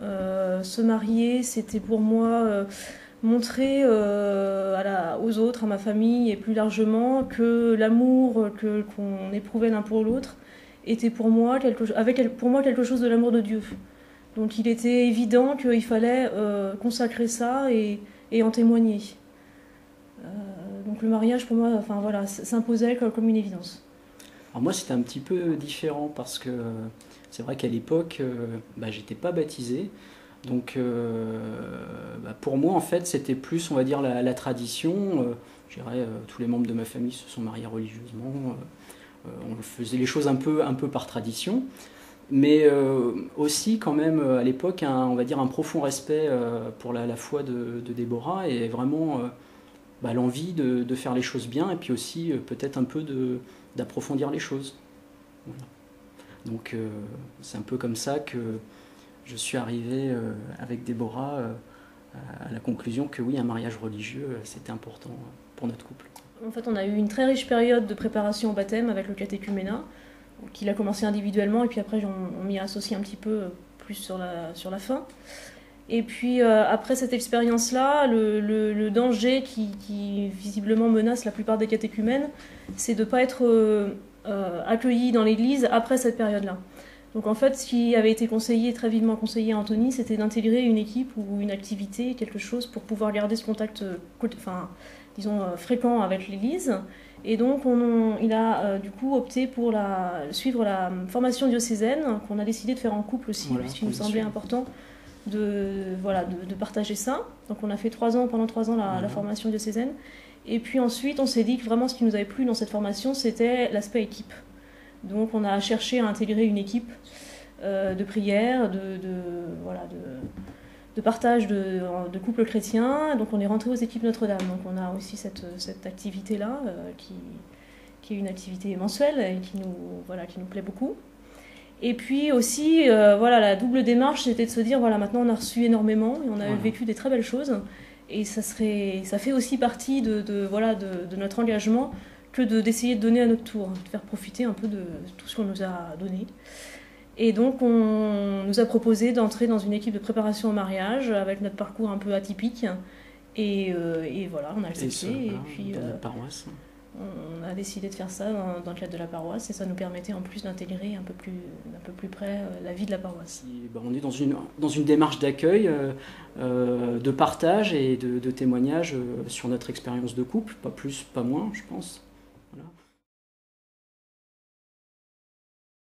se marier, c'était pour moi montrer aux autres, à ma famille et plus largement que l'amour que qu'on éprouvait l'un pour l'autre était pour moi quelque, avec pour moi quelque chose de l'amour de Dieu. Donc il était évident qu'il fallait consacrer ça et, en témoigner. donc le mariage pour moi, enfin voilà, s'imposait comme une évidence. Alors moi c'était un petit peu différent parce que c'est vrai qu'à l'époque euh, bah, j'étais pas baptisé. Donc euh, bah, pour moi en fait c'était plus on va dire la, tradition. Euh, je dirais tous les membres de ma famille se sont mariés religieusement. on faisait les choses un peu, un peu par tradition. Mais aussi quand même à l'époque on va dire un profond respect pour la, foi de, Déborah et vraiment bah, l'envie de, faire les choses bien et puis aussi peut-être un peu d'approfondir les choses. Donc euh, c'est un peu comme ça que je suis arrivé euh, avec Déborah euh, à la conclusion que oui, un mariage religieux, c'était important pour notre couple. En fait, on a eu une très riche période de préparation au baptême avec le catéchuménat, qu'il a commencé individuellement, et puis après, on, m'y a associé un petit peu plus sur la, sur la fin. Et puis après cette expérience-là, le, danger qui, visiblement menace la plupart des catéchumènes, c'est de ne pas être euh, euh, accueilli dans l'Église après cette période-là. Donc en fait, ce qui avait été conseillé, très vivement conseillé à Anthony, c'était d'intégrer une équipe ou une activité, quelque chose pour pouvoir garder ce contact, euh, enfin, disons, fréquent avec l'Église. Et donc, on, il a du coup opté pour la, suivre la formation diocésaine, qu'on a décidé de faire en couple aussi, puisqu'il nous semblait important de, voilà, de, partager ça. Donc, on a fait trois ans, pendant trois ans la, la formation diocésaine. Et puis ensuite, on s'est dit que vraiment ce qui nous avait plu dans cette formation, c'était l'aspect équipe. Donc on a cherché à intégrer une équipe euh, de prière, de, voilà, de, partage de, de, couples chrétiens. Donc on est rentré aux équipes Notre-Dame. Donc on a aussi cette, cette activité-là euh, qui, qui, est une activité mensuelle et qui nous, voilà, qui nous plaît beaucoup. Et puis aussi, euh, voilà, la double démarche, c'était de se dire, voilà, maintenant on a reçu énormément et on a vécu des très belles choses. Et ça, serait, ça fait aussi partie de, voilà, de, notre engagement que d'essayer de, donner à notre tour, de faire profiter un peu de tout ce qu'on nous a donné. Et donc, on nous a proposé d'entrer dans une équipe de préparation au mariage avec notre parcours un peu atypique. Et, euh, voilà, on a accepté. Et, puis, dans notre paroisse on a décidé de faire ça dans, le cadre de la paroisse et ça nous permettait en plus d'intégrer un peu plus, un peu plus près euh, la vie de la paroisse. Ben, on est dans une, dans une démarche d'accueil, euh, euh, de partage et de, témoignage sur notre expérience de couple, pas plus, pas moins, je pense.